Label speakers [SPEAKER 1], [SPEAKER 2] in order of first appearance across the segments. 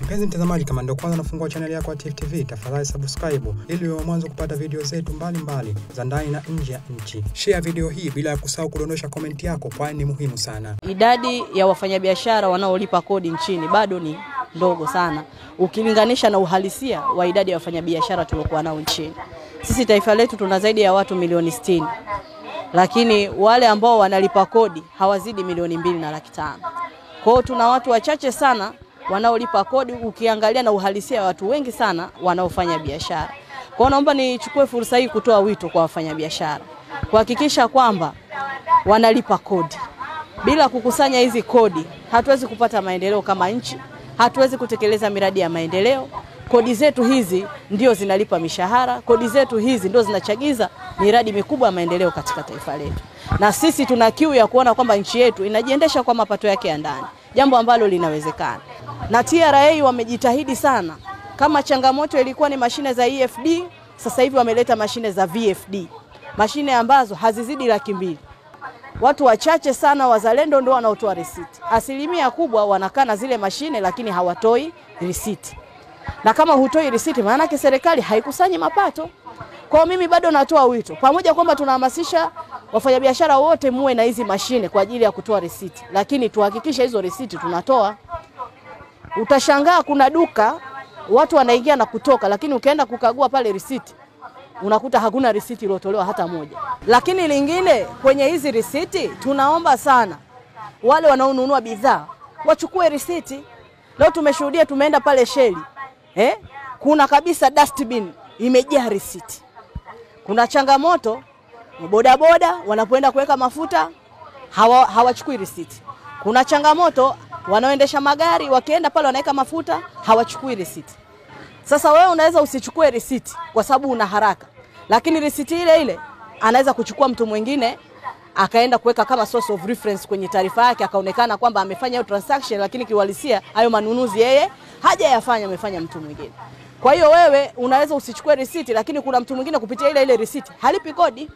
[SPEAKER 1] Mpenzi mtazamaji, kama ndio kwanza nafungua chaneli yako ya Tifu TV, tafadhali subscribe ili uwe mwanzo kupata video zetu mbalimbali za ndani na nje ya nchi. Share video hii bila ya kusahau kudondosha komenti yako, kwani ni muhimu sana.
[SPEAKER 2] Idadi ya wafanyabiashara wanaolipa kodi nchini bado ni ndogo sana ukilinganisha na uhalisia wa idadi ya wafanyabiashara tuliokuwa nao nchini. Sisi taifa letu tuna zaidi ya watu milioni sitini, lakini wale ambao wanalipa kodi hawazidi milioni mbili na laki tano. Tuna watu wachache sana wanaolipa kodi ukiangalia na uhalisia wa watu wengi sana wanaofanya biashara. Kwa hiyo naomba nichukue fursa hii kutoa wito kwa wafanyabiashara kuhakikisha kwamba wanalipa kodi. Bila kukusanya hizi kodi, hatuwezi kupata maendeleo kama nchi, hatuwezi kutekeleza miradi ya maendeleo. Kodi zetu hizi ndio zinalipa mishahara, kodi zetu hizi ndio zinachagiza miradi mikubwa ya maendeleo katika taifa letu, na sisi tuna kiu ya kuona kwamba nchi yetu inajiendesha kwa mapato yake ya ndani, jambo ambalo linawezekana. Na TRA wamejitahidi sana. Kama changamoto ilikuwa ni mashine za EFD, sasa hivi wameleta mashine za VFD, mashine ambazo hazizidi laki mbili watu wachache sana wazalendo ndio wanaotoa risiti. Asilimia kubwa wanakaa na zile mashine lakini hawatoi risiti, na kama hutoi risiti, maana serikali haikusanyi mapato. Kwa mimi bado natoa wito, pamoja kwamba tunahamasisha wafanyabiashara wote muwe na hizi mashine kwa ajili ya kutoa risiti, lakini tuhakikishe hizo risiti tunatoa. Utashangaa kuna duka watu wanaingia na kutoka, lakini ukienda kukagua pale risiti unakuta hakuna risiti iliyotolewa hata moja. Lakini lingine kwenye hizi risiti, tunaomba sana wale wanaonunua bidhaa wachukue risiti. Leo tumeshuhudia, tumeenda pale sheli eh, kuna kabisa dustbin imejaa risiti. Kuna changamoto bodaboda wanapoenda kuweka mafuta hawa, hawachukui risiti. Kuna changamoto wanaoendesha magari wakienda pale wanaweka mafuta hawachukui risiti. Sasa wewe unaweza usichukue risiti kwa sababu una haraka, lakini risiti ile ile anaweza kuchukua mtu mwingine akaenda kuweka kama source of reference kwenye taarifa yake, akaonekana kwamba amefanya hiyo transaction, lakini kiuhalisia hayo manunuzi yeye hajayafanya, amefanya mtu mwingine. Kwa hiyo wewe unaweza usichukue risiti, lakini kuna mtu mwingine kupitia ile ile risiti halipi kodi.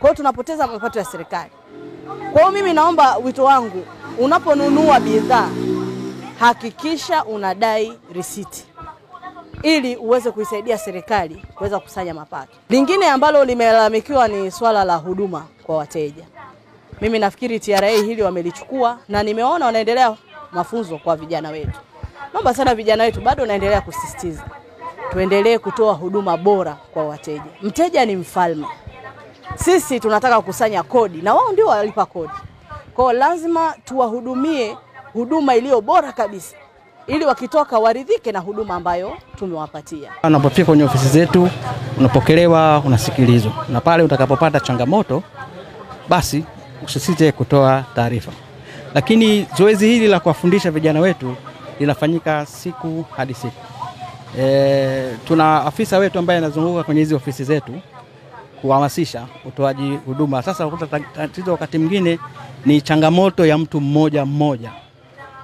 [SPEAKER 2] Kwa hiyo tunapoteza mapato ya serikali. Kwa hiyo mimi naomba wito wangu, unaponunua bidhaa hakikisha unadai risiti ili uweze kuisaidia serikali kuweza kukusanya mapato. Lingine ambalo limelalamikiwa ni swala la huduma kwa wateja. Mimi nafikiri TRA hili wamelichukua na nimeona wanaendelea mafunzo kwa vijana wetu. Naomba sana vijana wetu, bado naendelea kusisitiza tuendelee kutoa huduma bora kwa wateja. Mteja ni mfalme. Sisi tunataka kukusanya kodi na wao ndio walipa kodi, kwa lazima tuwahudumie huduma iliyo bora kabisa ili wakitoka waridhike na huduma ambayo tumewapatia.
[SPEAKER 3] Unapofika kwenye ofisi zetu unapokelewa, unasikilizwa, na pale utakapopata changamoto, basi usisite kutoa taarifa. Lakini zoezi hili la kuwafundisha vijana wetu linafanyika siku hadi siku. E, tuna afisa wetu ambaye anazunguka kwenye hizi ofisi zetu kuhamasisha utoaji huduma. Sasa ukuta tatizo wakati mwingine ni changamoto ya mtu mmoja mmoja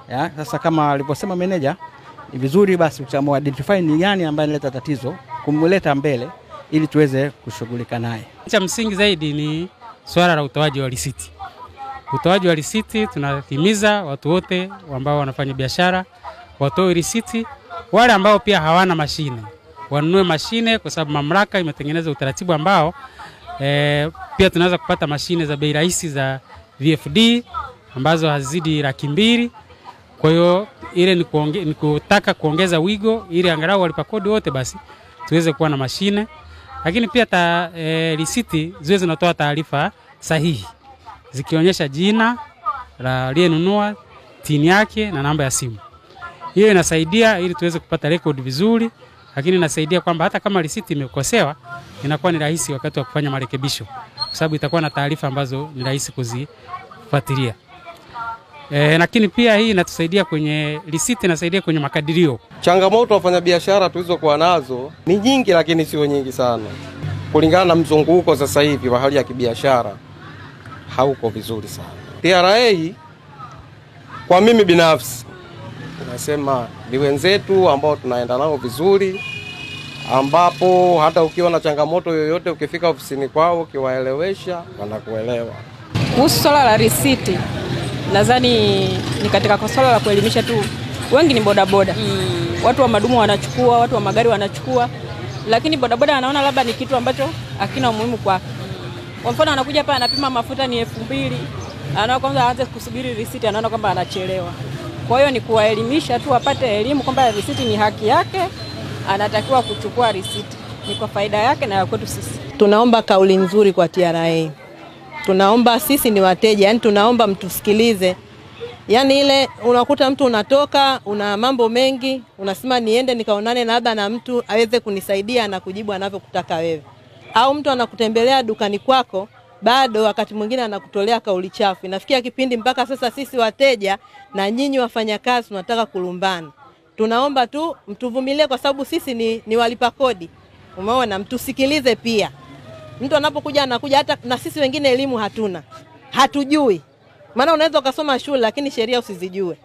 [SPEAKER 3] ya, sasa kama alivyosema meneja, ni vizuri basi identify ni gani ambaye analeta tatizo, kumleta mbele ili tuweze kushughulika naye.
[SPEAKER 4] Cha msingi zaidi ni swala la utoaji wa risiti. Utoaji wa risiti, tunahimiza watu wote ambao wanafanya biashara watoe risiti. Wale ambao pia hawana mashine wanunue mashine, kwa sababu mamlaka imetengeneza utaratibu ambao e, pia tunaweza kupata mashine za bei rahisi za VFD ambazo hazizidi laki mbili. Kwa hiyo ile ni, kuonge, ni kutaka kuongeza wigo ili angalau walipa kodi wote basi tuweze kuwa na mashine, lakini pia ta, e, risiti ziwe zinatoa taarifa sahihi zikionyesha jina la aliyenunua, tini yake na namba ya simu. Hiyo inasaidia ili tuweze kupata rekodi vizuri, lakini inasaidia kwamba hata kama risiti imekosewa inakuwa ni rahisi wakati wa kufanya marekebisho, kwa sababu itakuwa na taarifa ambazo ni rahisi kuzifuatilia. E, lakini pia hii inatusaidia kwenye risiti, inasaidia kwenye makadirio.
[SPEAKER 5] Changamoto wafanyabiashara tulizokuwa nazo ni nyingi, lakini sio nyingi sana kulingana na mzunguko sasa hivi wa hali ya kibiashara hauko vizuri sana. TRA kwa mimi binafsi nasema ni wenzetu ambao tunaenda nao vizuri, ambapo hata ukiwa na changamoto yoyote ukifika ofisini kwao ukiwaelewesha wanakuelewa.
[SPEAKER 6] Kuhusu swala la risiti, nadhani ni katika swala la kuelimisha tu wengi ni bodaboda mm. watu wa madumu wanachukua, watu wa magari wanachukua, lakini bodaboda anaona labda ni kitu ambacho hakina umuhimu kwake. Kwa mfano anakuja hapa anapima mafuta ni elfu mbili anaona kwanza aanze kusubiri risiti, anaona kwamba anachelewa. Kwa hiyo ni kuwaelimisha tu wapate elimu kwamba risiti ni haki yake, anatakiwa kuchukua risiti, ni kwa faida yake na ya kwetu sisi.
[SPEAKER 7] Tunaomba kauli nzuri kwa TRA. Tunaomba sisi ni wateja, yani tunaomba mtusikilize. Yani ile unakuta mtu unatoka una mambo mengi, unasema niende nikaonane na labda na mtu aweze kunisaidia na kujibu anavyokutaka wewe, au mtu anakutembelea dukani kwako, bado wakati mwingine anakutolea kauli chafu. Inafikia kipindi mpaka sasa sisi wateja na nyinyi wafanyakazi tunataka kulumbana. Tunaomba tu mtuvumilie, kwa sababu sisi ni, ni walipa kodi. Umeona, mtusikilize pia. Mtu anapokuja anakuja, hata na sisi wengine elimu hatuna, hatujui. Maana unaweza ukasoma shule lakini sheria usizijue.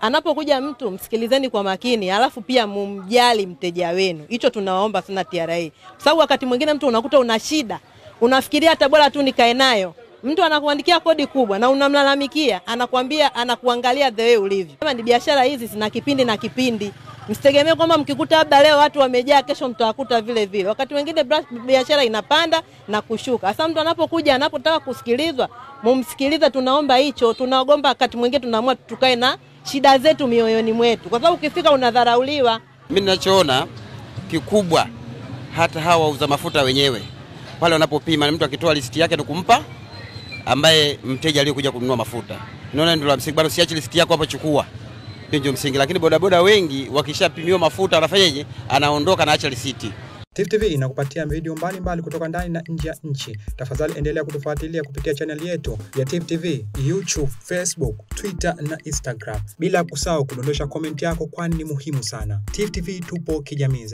[SPEAKER 7] Anapokuja mtu msikilizeni kwa makini, alafu pia mumjali mteja wenu. Hicho tunawaomba sana TRA, kwa sababu wakati mwingine mtu unakuta una shida, unafikiria hata bora tu nikae nayo. Mtu anakuandikia kodi kubwa na unamlalamikia, anakuambia anakuangalia the way ulivyo. Kama ni biashara hizi zina kipindi na kipindi, msitegemee kwamba mkikuta labda leo watu wamejaa, kesho mtawakuta vile vile. Wakati mwingine biashara inapanda na kushuka. Sasa mtu anapokuja, anapotaka kusikilizwa, mumsikilize. Tunaomba hicho, tunaogomba. Wakati mwingine tunaamua tukae na shida zetu mioyoni mwetu, kwa sababu ukifika unadharauliwa.
[SPEAKER 8] Mimi ninachoona kikubwa, hata hawa wauza mafuta wenyewe pale wanapopima, na mtu akitoa listi yake ni kumpa ambaye mteja aliyokuja kununua mafuta. Naona ndio la msingi, bado siachi listi yako hapo, chukua. Hiyo ndio msingi, lakini bodaboda wengi wakishapimiwa mafuta anafanyaje? Anaondoka, na acha risiti.
[SPEAKER 1] Tifu TV inakupatia video mbalimbali mbali kutoka ndani na nje ya nchi. Tafadhali endelea kutufuatilia kupitia chaneli yetu ya Tifu TV, YouTube, Facebook, Twitter na Instagram, bila kusahau kudondosha komenti yako, kwani ni muhimu sana. Tifu TV tupo kijamii.